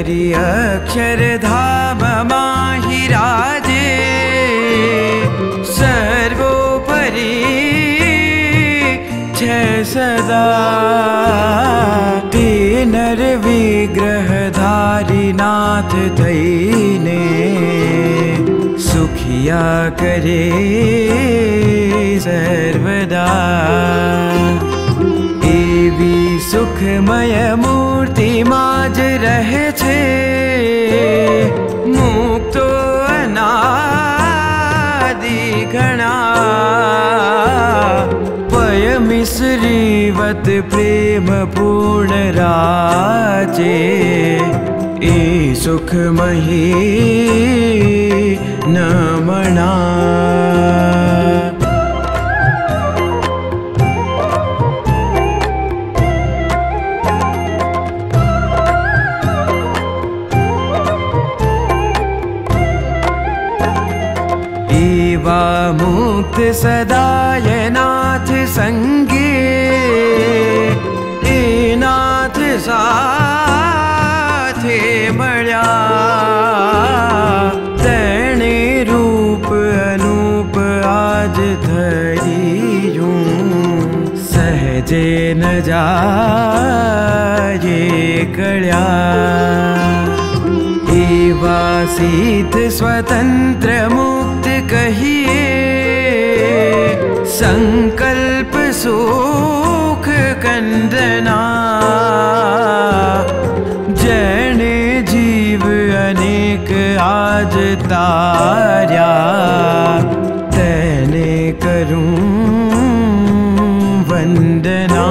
हरि अक्षरधाम अक्षरधामाहिराजे सर्वोपरि सदा। ते नरविग्रहधारिनाथ सुखिया करे सर्वदा। सुखमय मूर्ति माज रहे छे मुक्तो अनादि घणा मिश्रीवत प्रेम पूर्ण राजे। ए सुख मुक्त सदायनाथ संगे। एनाथ साथे मळ्या तणे रूप अनूप आज धरियूं। सहजे न जाये सिद्ध स्वतंत्र मुक्त कहिए संकल्प सुख कंदना। जन जीव अनेक आज तार्या ते नू वन्दना